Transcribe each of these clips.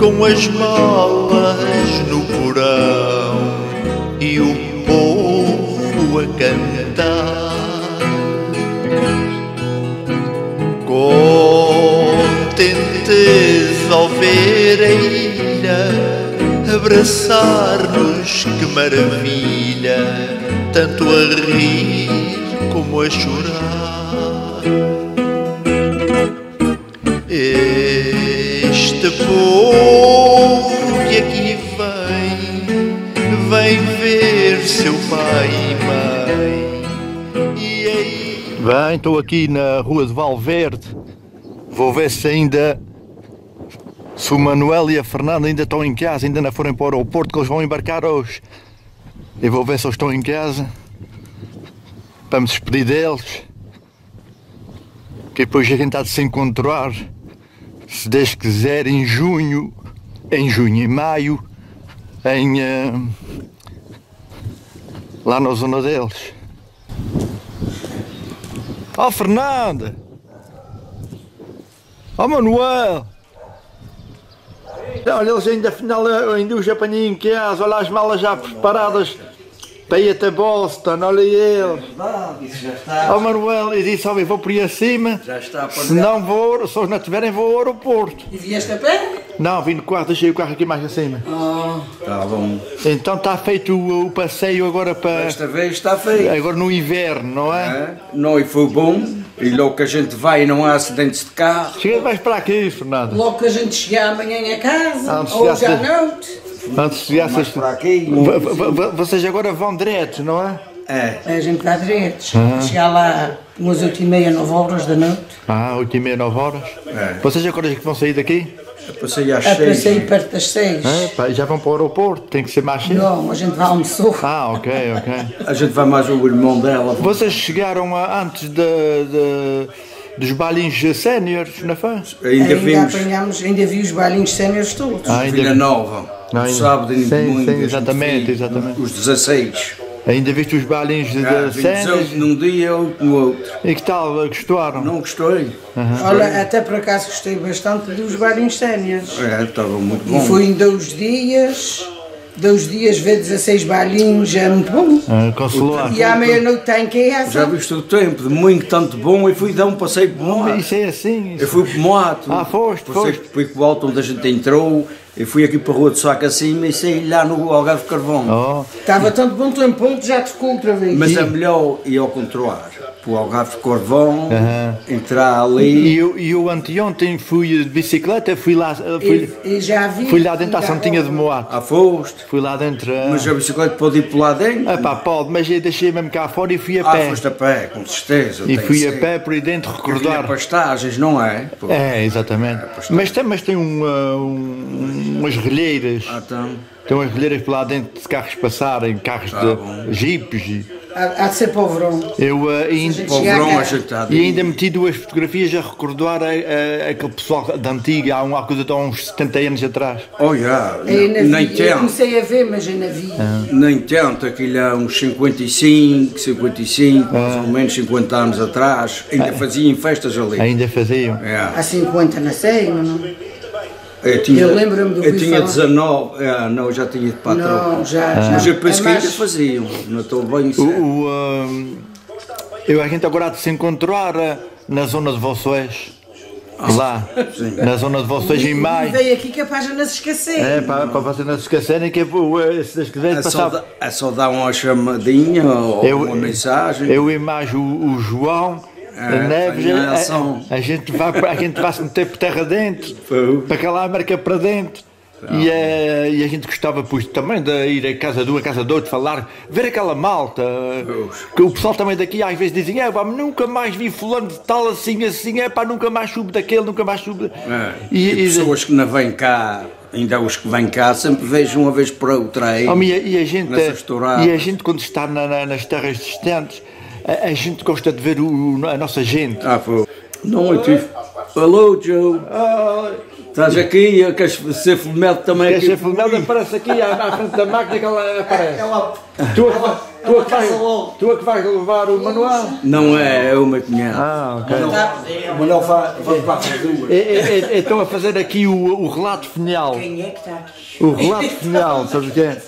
com as malas no porão e o povo a cantar. Contentes ao ver a ilha abraçar-nos, que maravilha, tanto a rir como a chorar. Este povo seu pai e mãe. E aí? Bem, estou aqui na rua de Valverde. Vou ver se ainda. Se o Manuel e a Fernanda ainda estão em casa, ainda não foram para o aeroporto, que eles vão embarcar hoje. Eu vou ver se eles estão em casa. Para me despedir deles. Que depois a gente há de se encontrar. Se Deus quiser, em junho. Em junho e maio. Em. eh, lá na zona deles. Oh Fernanda! Oh Manuel! Olha, eles ainda afinal ainda os apanhei em casa, olha as malas já preparadas ir até Boston, olha eles. Isso já está. Oh Manuel, eu disse, ó, eu vou por aí acima, Já está para se não vou, se eles não tiverem vou ao aeroporto. E vieste a pé? Não, vim no quarto, deixei o carro aqui mais acima. Ah, Está bom. Então está feito o, o passeio agora para. Esta vez está feio. Agora no inverno, não é? É? Não, e foi bom. E logo que a gente vai não há acidentes de carro. Chega mais para aqui, Fernanda. logo que a gente chegar amanhã a casa, ou já à noite, Antes de chegar, Mais vocês, agora vão direto, não é? É. a gente vai direto. Chegar lá umas 8 e meia, 9 horas da noite, Ah, 8 e meia, 9 horas. É. Vocês agora já que vão sair daqui? Eu passei às a para seis. sair perto das 6. É, pá, já vão para o aeroporto, tem que ser mais cedo. Não, a gente vai almoçar. Ah, ok, ok. A gente vai mais o irmão dela. Vocês chegaram a- antes de, de- dos bailinhos séniores, não foi? Ainda Ainda vimos apanhámos, ainda vi os bailinhos séniores todos. Ah, ainda- Vila Nova. Não, ainda- Sábado ainda sim, muito. sim, exatamente, exatamente. Os 16. Ainda viste os bailinhos de, Ah, de séniores? num dia, outro no outro. E que tal? Gostaram? Não gostei. Olha, até por acaso gostei bastante dos bailinhos séniores. É, estava muito E bom. fui em dois dias, dois dias ver 16 bailinhos, é muito bom. Ah, Consular. E à meia-noite está em Já casa. viste o tempo, de muito tanto bom, e fui dar um passeio por Moato. Isso é assim. Eu Isso. fui para o Moato. Ah, foste, Passei- foste. Fui para o alto onde a gente entrou, eu fui aqui para a rua de Saco acima e saí lá no Algarve Carvão. Oh, Estava tanto bom tempo, ponto, já tocou outra vez. Mas é melhor ir ao contrário. Para o Algarve Carvão, entrar ali. E eu, e eu anteontem fui de bicicleta, fui lá, fui, E, e já vi. fui lá dentro à Santinha de Moato. Ah, foste. Fui lá dentro. ah, Mas a bicicleta pode ir por lá dentro? Ah pá, pode, mas eu deixei mesmo cá fora e fui a Ah, pé. foste a pé, com certeza. e fui a pé por aí dentro recordar. pastagens, não é? Pô. É, exatamente. Mas tem, mas tem um, ah, um- umas relheiras. Ah, então. Tem umas relheiras por lá dentro de carros passarem, carros Tá de bom. jipes. Há, há de ser para o verão. Eu ah, ainda, Para o Chegar verão cá. a gente está e ainda meti duas fotografias a recordar a- a- aquele pessoal da antiga, há uma coisa de há uns 70 anos atrás. Oh, já. Eu ainda Nem vi, eu tanto. comecei a ver, mas ainda vi. Nem tanto, aquilo há uns 55, 55, mais ou menos 50 anos atrás, ainda faziam festas ali. Ainda faziam. É. Há 50 na Sei, mas não. Eu, tinha, Eu lembro-me do Eu que tinha falar. 19, é, não, já tinha ido para a tropa. Não, já. já. Mas eu penso É que ainda mais- faziam, não estou bem O, certo. o, ah, eu a gente agora há de se encontrar ah, na zona de vocês. Lá, na zona de vocês em maio. Veio aqui que é para a gente não se esquecer. É, para, para vocês não se esquecerem que eu eh, se Deus quiser, É só, é só dar uma chamadinha ou Eu- uma mensagem. Eu e mais o, o João É, Neves, tenho a, ação. a, a gente vai, a gente se meter por terra dentro, para aquela América para dentro. E, eh, e a gente gostava pois, também de ir a casa de um, a casa de outro, falar, ver aquela malta. Que o pessoal também daqui às vezes dizem, é pá, nunca mais vi fulano de tal assim, assim, é pá, nunca mais soube daquele, nunca mais soube. É. E, E, e- pessoas que não vêm cá, ainda os que vêm cá, sempre vejo uma vez por outra aí. Oh, e, a- e a gente, e a gente quando está na- na- nas terras distantes, a, a gente gosta de ver o- a nossa gente. Ah, pô. Não, eu tive. Alô, Joe. Estás aqui? Queres ser filmado também Quer aqui? ser filmado, aparece aqui à, à frente da máquina que ela aparece. Tu, Tu é, que vais, tu é que vais levar o Manuel? Não é, é o meu cunhado. Ah, ok. O Manuel vai, vai para as duas. É, é, é, Estão a fazer aqui o, o relato final. Quem é que está aqui? O relato final, sabes o que é?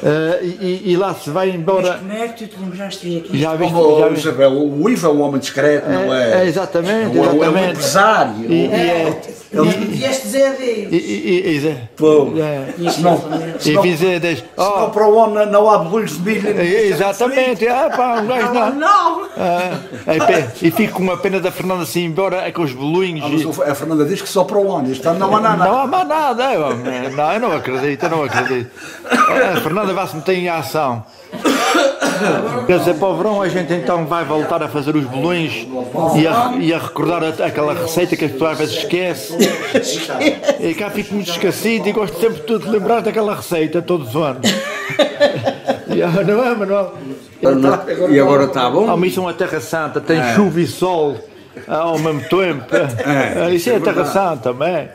Eh, e, e lá se vai embora. Como é que tu te lembraste aqui? Já viste? Como Já o viste? Isabel, o Ivo é um homem discreto, não é? É, exatamente, É um- É um exatamente. empresário. E, e, é, Ele vieste dizer dele. e, e, e, e, Pô, é, e senão, dizer, diz, senão oh, para o homem não há bolhos de milho. é, exatamente, ah, pá, um gajo não. Não! Ah, é, e fico com uma pena da Fernanda assim embora é com os bolinhos. Ah, mas e- A Fernanda diz que só para o ano. Isto não há nada. Não há mais nada, eu, não, eu não acredito, eu não acredito. A Fernanda vai se meter em ação. Quer dizer, para o verão a gente então vai voltar a fazer os bolões e a, e a recordar a- aquela receita que as pessoas às vezes esquece. E cá fico muito esquecido e gosto sempre de lembrar daquela receita todos os anos. Ah, Não é, Manuel? E agora está bom? A missão é Terra Santa, tem chuva e sol ao mesmo tempo. Ah, Isso é a Terra Santa, não é?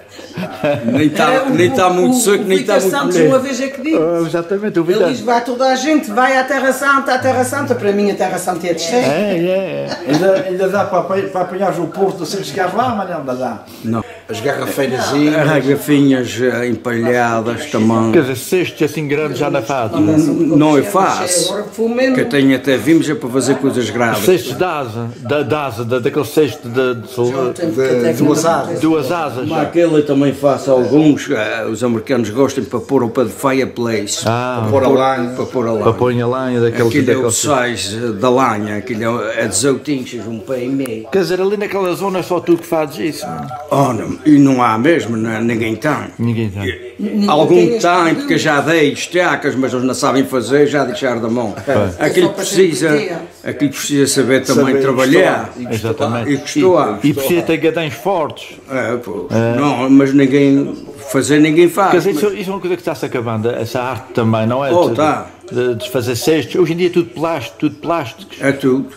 Nem está nem tá muito seco, nem está O muito Santos uma vez é que disse. Ah, Exatamente, o Ele diz, vai toda a gente, vai à Terra Santa, à Terra Santa. Para mim a Terra Santa é de cheio. É, é. Ainda, ainda dá para, apanhar- para apanhar o Porto sem chegar lá, mas não dá. Não. As garrafeiras Garrafinhas eh, empalhadas também. Quer dizer, cestos assim grandes já na fábrica. Não é fácil. Que eu tenho até vimos é para fazer coisas graves. Cestos de asa, da, da asa, da, daquele cesto de, de, De duas asas. duas asas. Como aquele eu também faço alguns, eh, os americanos gostam para pôr o pé de fireplace. Ah, para pôr a lanha. Para pôr a Para lanha. pôr a lenha daqueles. Aquilo é o size da lanha, aquilo é 18 inches, um pé e meio. Quer dizer, ali naquela zona é só tu que fazes isso. não? Oh, não, e não há mesmo, não, é? ninguém tem. Ninguém tem. Algum tem este tem, período. porque já dei estacas, mas eles não sabem fazer, já deixaram da mão. Aquilo só para precisa, aquilo precisa saber também Saber trabalhar. Exatamente. E custou. E precisa ter gadães fortes. É, pô. Não, mas ninguém, fazer ninguém faz. Quer dizer, isso, isso é uma coisa que está-se acabando, essa arte também, não é? Oh, de, tá. De, de fazer cestos. Hoje em dia é tudo plástico, tudo plásticos. É tudo.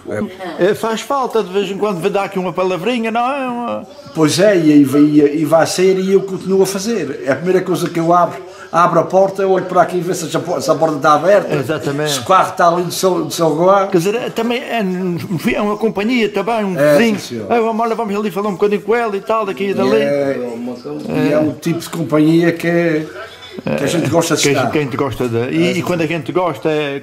é. É, faz falta de vez em quando dar aqui uma palavrinha, não é? Uma- Pois é, e, e, e vai ser e eu continuo a fazer. É a primeira coisa que eu abro, abro a porta, eu olho para aqui e vejo se se a porta está aberta, Exatamente. se o carro está ali do seu, do seu lugar. Quer dizer, é- também é, é uma companhia também, um É, vizinho. Ah, vamos, olha, vamos ali falar um bocadinho com ela e tal, daqui e dali. é, e é o tipo de companhia que, que a gente gosta de Que a estar. gente, que a gente gosta de. E, e quando a gente gosta, é,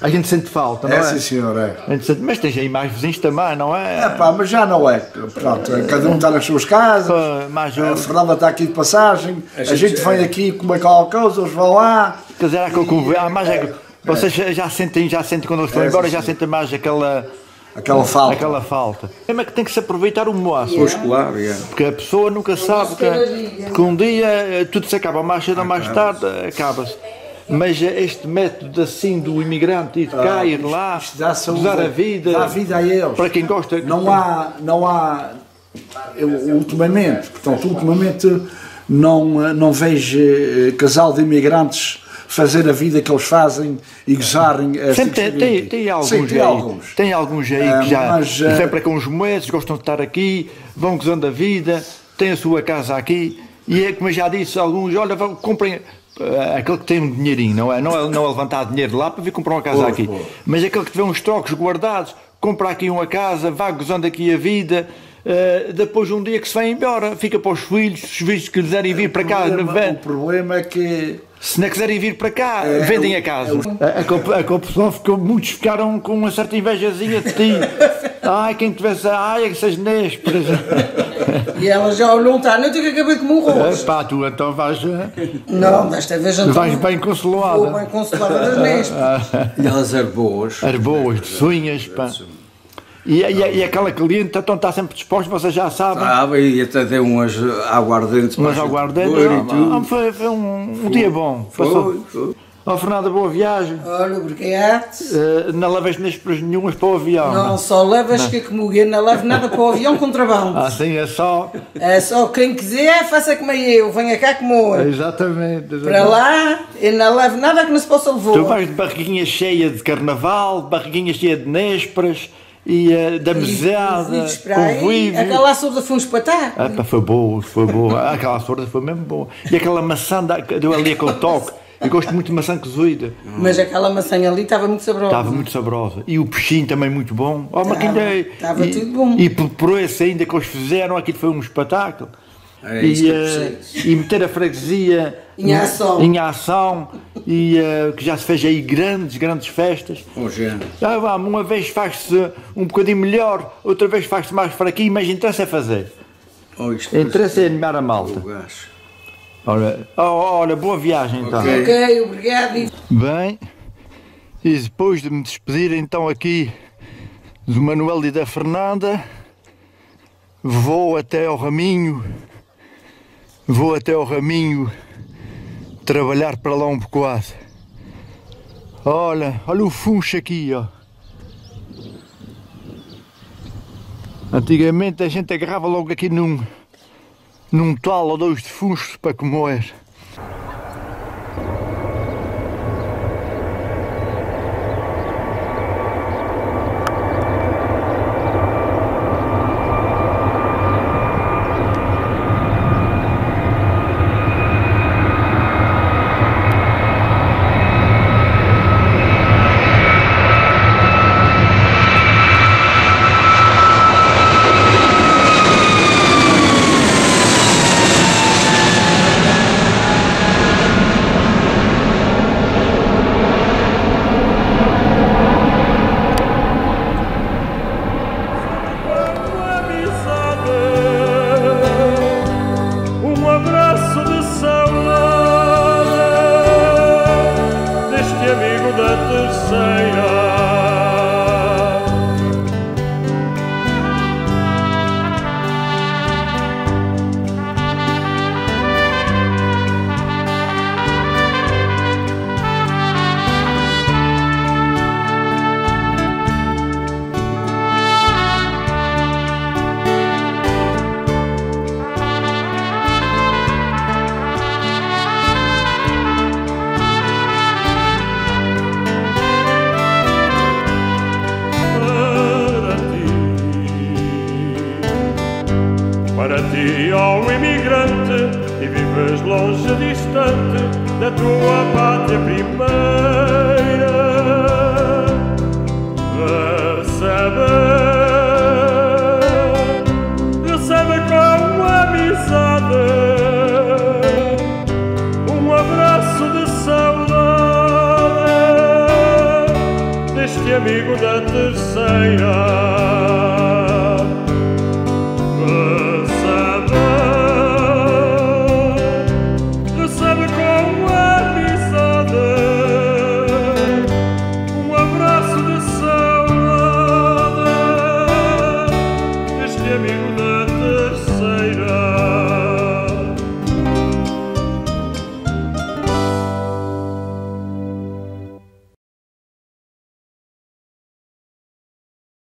a gente sente falta, não é? É, sim senhor, é. A gente sente- mas tens aí mais vizinhos também, não É é? pá, mas já não é. Pronto, cada um está nas suas casas. Um- A Fernanda está aqui de passagem. A gente vem aqui comer qualquer coisa, eles vão lá. Quer dizer, há conv- há mais. é- Vocês já- já sentem, já sentem quando eles estão É, embora, sim, já sentem mais aquela, Aquela falta. aquela falta. É mas que tem que se aproveitar o moço. Pois claro, é. Porque a pessoa nunca sabe que, que um dia eh, tudo se acaba, mais cedo ou mais tarde eh, acaba-se. Mas eh, este método assim do imigrante ir cá, ir lá, Ah, dá saúde, usar a vida, dá vida a eles. para quem gosta. Não há, não há, eu, ultimamente, portanto, ultimamente não, não vejo casal de imigrantes fazer a vida que eles fazem e gozarem. Sempre tem, tem, 520. tem alguns Sim, tem aí, alguns. tem alguns aí Ah, que já mas, ah, vêm para cá uns moedas, gostam de estar aqui, vão gozando a vida, têm a sua casa aqui, e é como eu já disse, alguns, olha, vão, comprem ah, aquele que tem um dinheirinho, não é? Não é, não é levantar dinheiro lá para vir comprar uma casa aqui, pois. mas aquele que tiver uns trocos guardados, compra aqui uma casa, vá gozando aqui a vida. Ah, depois um dia que se vai embora, fica para os filhos, os filhos que quiserem vir para cá, O não problema, vem- o problema é que se não quiserem vir para cá, É, vendem é a casa. A, a, comp- a competição ficou, muitos ficaram com uma certa invejazinha de ti. Ai, quem tivesse, ai, essas nésperas. E ela já olhou à noite que acabei de comer um arroz. Pá, tu então vais, eh, Não, desta vez já vais bem vou consolada. bem consolada das nésperas. E elas eram boas. As boas, de sonhas, pá. E, e, e aquela cliente então está sempre disposta, vocês já sabem. Ah, e até deu umas aguardentes. Mas para e tudo. foi, foi um, um dia bom. Passou. Foi, foi. Ó Fernanda, boa viagem. Olha, obrigado. Eh, não levas nésperas nenhumas para o avião. Não só levas que comigo, eu não levo nada para o avião contrabando. Assim é só. É só quem quiser, faça como eu, venha cá como eu. Exatamente. Para lá, eu não levo nada que não se possa levar. Tu vais de barriguinha cheia de carnaval, de barriguinha cheia de nésperas e eh, da mesada, aí, convívio. Aquela surda foi um espetáculo. Ah, pá, foi boa, foi boa. Aquela sorda foi mesmo boa. E aquela maçã da- deu ali aquele toque. Eu gosto muito de maçã cozida. Mas aquela maçã ali estava muito saborosa. Estava muito saborosa. E o peixinho também muito bom. Oh, Estava e- tudo bom. E por, por esse ainda que eles fizeram, aquilo foi um espetáculo. É e, preciso. e meter a freguesia Em ação. em ação, e eh, que já se fez aí grandes, grandes festas. Hoje é. Ah, vamos, uma vez faz-se um bocadinho melhor, outra vez faz-se mais fraquinho, mas interessa é fazer. Oh, Interessa é animar a malta. o gás. Olha, oh, olha, boa viagem então. Ok. Ok, obrigado. Bem, e depois de me despedir então aqui do Manuel e da Fernanda, vou até ao Raminho, vou até ao Raminho trabalhar para lá um bocado. Olha, olha o funcho aqui, ó. Antigamente a gente agarrava logo aqui num, num tal ou dois de funchos para comer. Tua